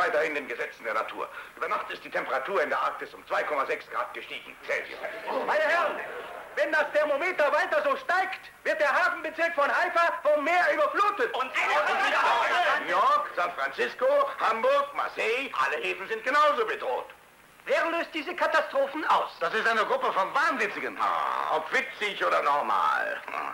weiterhin den Gesetzen der Natur. Über Nacht ist die Temperatur in der Arktis um 2,6 Grad gestiegen. Celsius. Meine Herren, wenn das Thermometer weiter so steigt, wird der Hafenbezirk von Haifa vom Meer überflutet. Und New York, San Francisco, Hamburg, Marseille, alle Häfen sind genauso bedroht. Wer löst diese Katastrophen aus? Das ist eine Gruppe von Wahnwitzigen. Ah, ob witzig oder normal. Ah,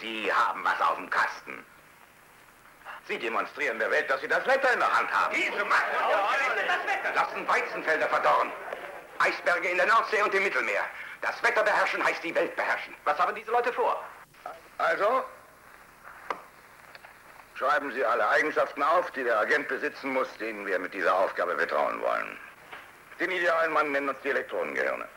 Die haben was auf dem Kasten. Sie demonstrieren der Welt, dass sie das Wetter in der Hand haben. Diese Macht! Lassen Weizenfelder verdorren. Eisberge in der Nordsee und im Mittelmeer. Das Wetter beherrschen heißt die Welt beherrschen. Was haben diese Leute vor? Also, schreiben Sie alle Eigenschaften auf, die der Agent besitzen muss, denen wir mit dieser Aufgabe betrauen wollen. Den idealen Mann nennen uns die Elektronengehirne.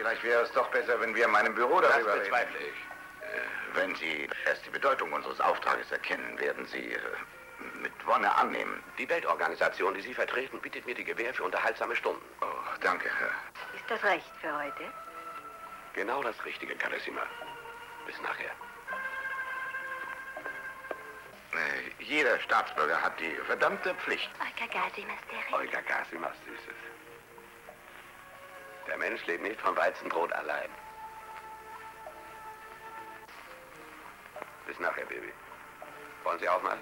Vielleicht wäre es doch besser, wenn wir in meinem Büro darüber reden. bezweifle ich. Äh, wenn Sie erst die Bedeutung unseres Auftrages erkennen, werden Sie äh, mit Wonne annehmen. Die Weltorganisation, die Sie vertreten, bietet mir die Gewähr für unterhaltsame Stunden. Oh, danke, Herr. Ist das recht für heute? Genau das Richtige, Carissima. Bis nachher. Äh, jeder Staatsbürger hat die verdammte Pflicht. Olga Gazi-Masteri. Olga Gasimas Süßes. Der Mensch lebt nicht vom Weizenbrot allein. Bis nachher, Baby. Wollen Sie auch mal?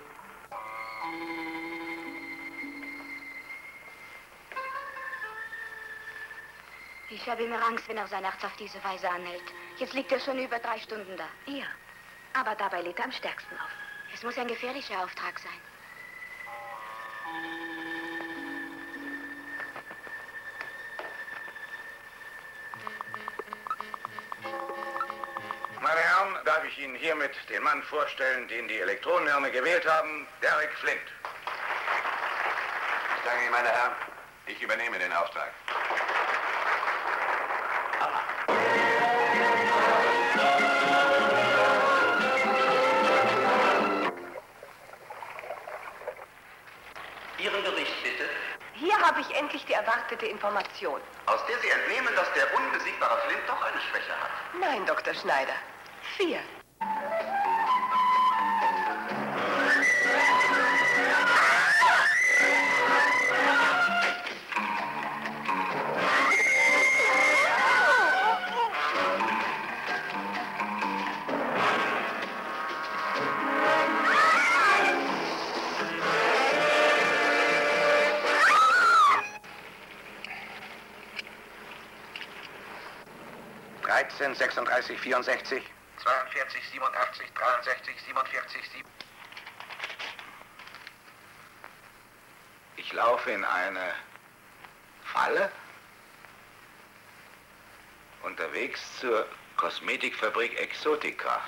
Ich habe immer Angst, wenn er sein Herz auf diese Weise anhält. Jetzt liegt er schon über drei Stunden da. Ja. Aber dabei lädt er am stärksten auf. Es muss ein gefährlicher Auftrag sein. Darf ich Ihnen hiermit den Mann vorstellen, den die Elektronenhirne gewählt haben, Derek Flint. Ich danke Ihnen, meine Herren. Ich übernehme den Auftrag. Ihren Bericht bitte. Hier habe ich endlich die erwartete Information. Aus der Sie entnehmen, dass der unbesiegbare Flint doch eine Schwäche hat. Nein, Dr. Schneider. Vier. Dreizehn, 36, 64. 42, 87, 63, 47, 7. Ich laufe in eine Falle. Unterwegs zur Kosmetikfabrik Exotica.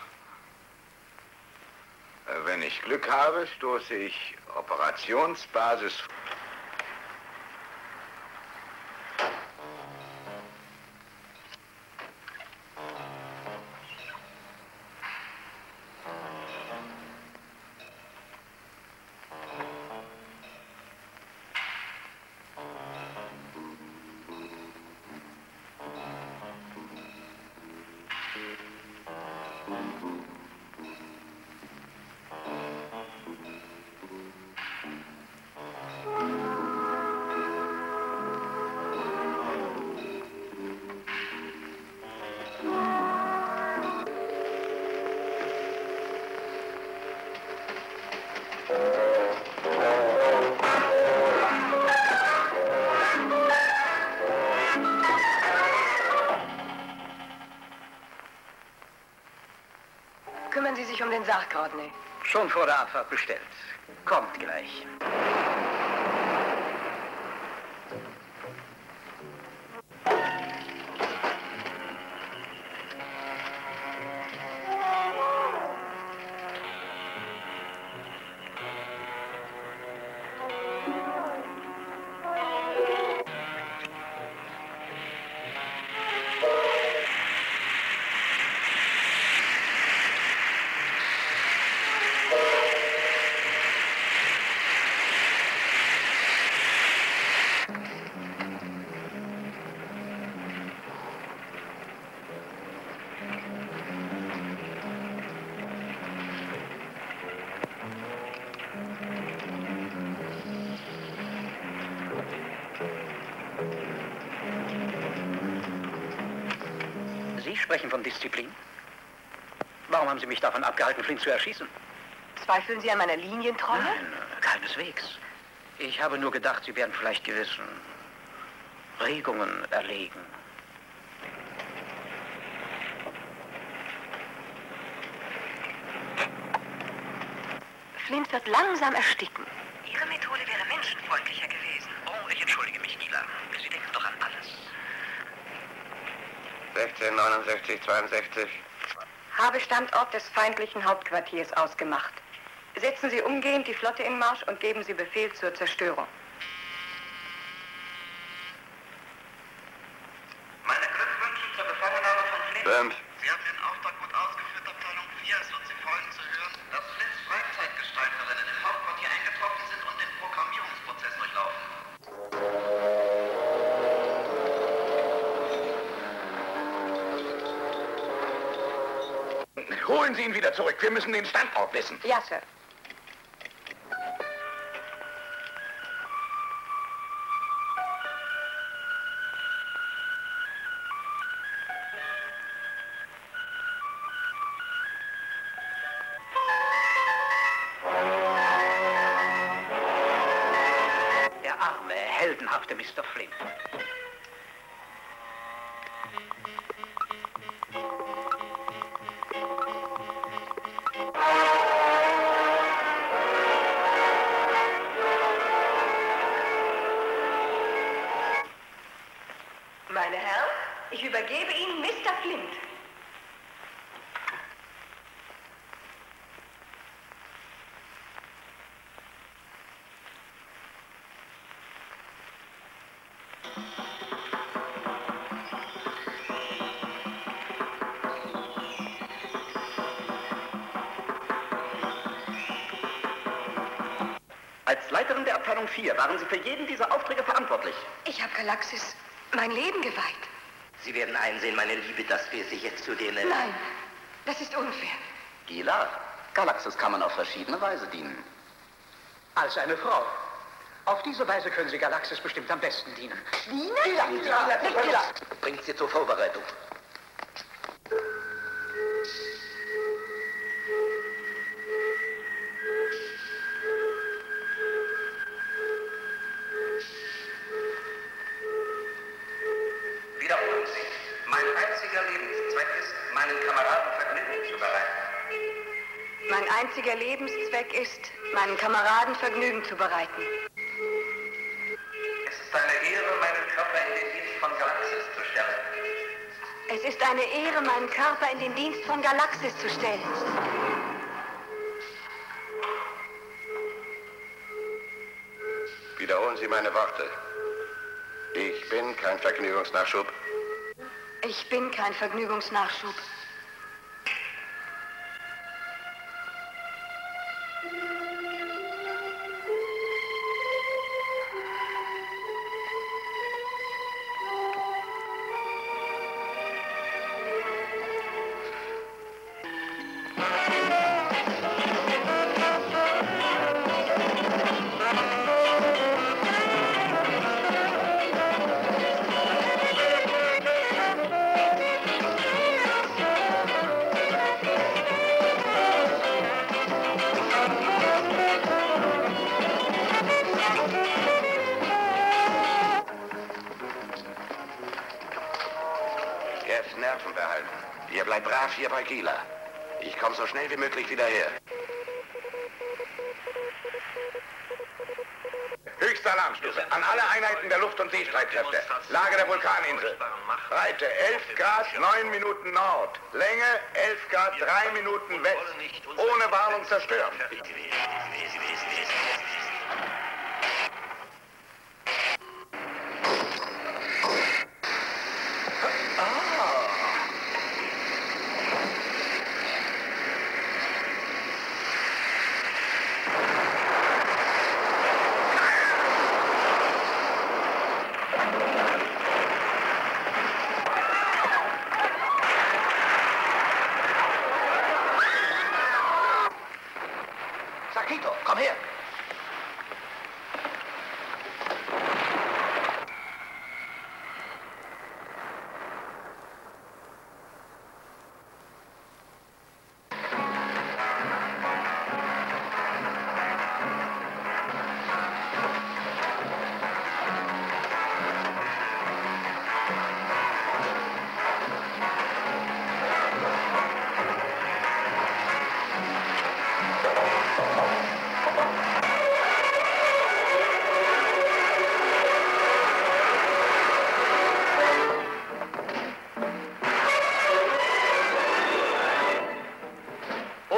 Äh, Wenn ich Glück habe, stoße ich Operationsbasis. Den Sarg, Rodney. Schon vor der Abfahrt bestellt. Kommt gleich. Sprechen von Disziplin? Warum haben Sie mich davon abgehalten, Flint zu erschießen? Zweifeln Sie an meiner Linientreue? Nein, keineswegs. Ich habe nur gedacht, Sie werden vielleicht gewissen Regungen erlegen. Flint wird langsam ersticken. Ihre Methode wäre menschenfreundlicher gewesen. Oh, ich entschuldige mich, Nila. Sie denken doch an alles. 16, 69, 62. Habe Standort des feindlichen Hauptquartiers ausgemacht. Setzen Sie umgehend die Flotte in Marsch und geben Sie Befehl zur Zerstörung. Meine Glückwünsche zur Gefangennahme von Flint. Holen Sie ihn wieder zurück. Wir müssen den Standort wissen. Ja, Sir. Der arme, heldenhafte Mr. Flint. Als Leiterin der Abteilung 4 waren Sie für jeden dieser Aufträge verantwortlich. Ich habe Galaxis mein Leben geweiht. Sie werden einsehen, meine Liebe, dass wir Sie jetzt zu denen... Nein, das ist unfair. Gila, Galaxis kann man auf verschiedene Weise dienen. Als eine Frau. Auf diese Weise können Sie Galaxis bestimmt am besten dienen. Gila, Gila, Gila. Bringt Sie zur Vorbereitung. Wiederholen Sie. Mein einziger Lebenszweck ist, meinen Kameraden Vergnügen zu bereiten. Mein einziger Lebenszweck ist, meinen Kameraden Vergnügen zu bereiten. Es ist eine Ehre, meinen Körper in den Dienst von Galaxis zu stellen. Es ist eine Ehre, meinen Körper in den Dienst von Galaxis zu stellen. Wiederholen Sie meine Worte. Ich bin kein Vergnügungsnachschub. Ich bin kein Vergnügungsnachschub. Brav hier bei Gila. Ich komme so schnell wie möglich wieder her. Höchste Alarmstufe. An alle Einheiten der Luft- und Seestreitkräfte. Lage der Vulkaninsel. Breite 11 Grad 9 Minuten Nord. Länge 11 Grad 3 Minuten West. Ohne Warnung zerstören.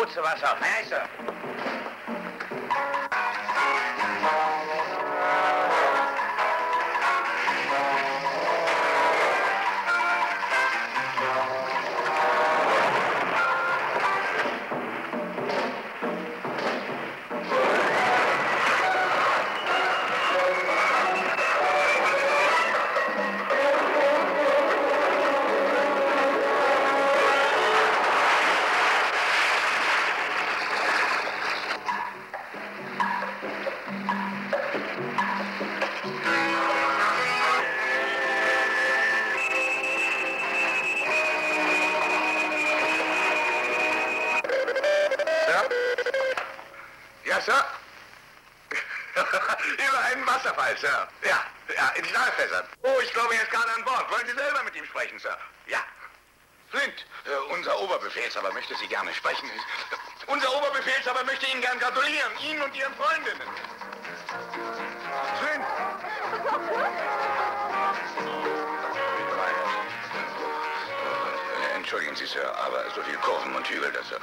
Brauchst du Wasser? Nein, Sir. Sir? Über einen Wasserfall, Sir. Ja, ja, in Stahlfässern. Oh, ich glaube, er ist gerade an Bord. Wollen Sie selber mit ihm sprechen, Sir? Ja. Flint, äh, unser Oberbefehlshaber möchte Sie gerne sprechen. Unser Oberbefehlshaber möchte Ihnen gern gratulieren. Ihnen und Ihren Freundinnen. Flint! Entschuldigen Sie, Sir, aber so viel Kurven und Hügel, das... Äh,